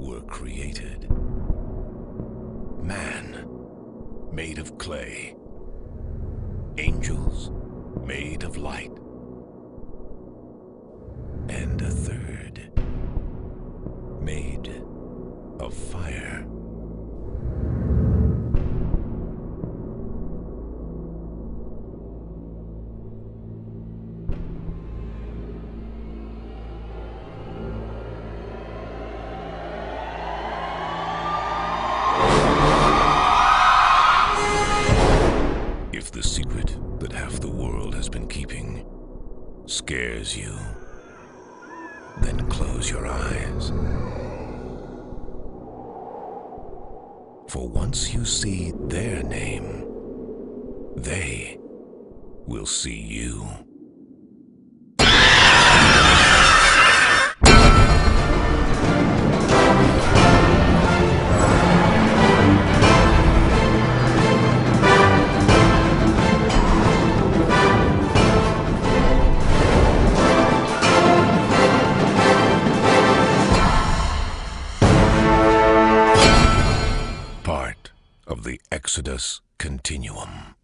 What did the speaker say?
were created. Man, made of clay. Angels, made of light. And a third, made of fire. World has been keeping scares you, then close your eyes. For once you see their name, they will see you. Of the Exodus Continuum.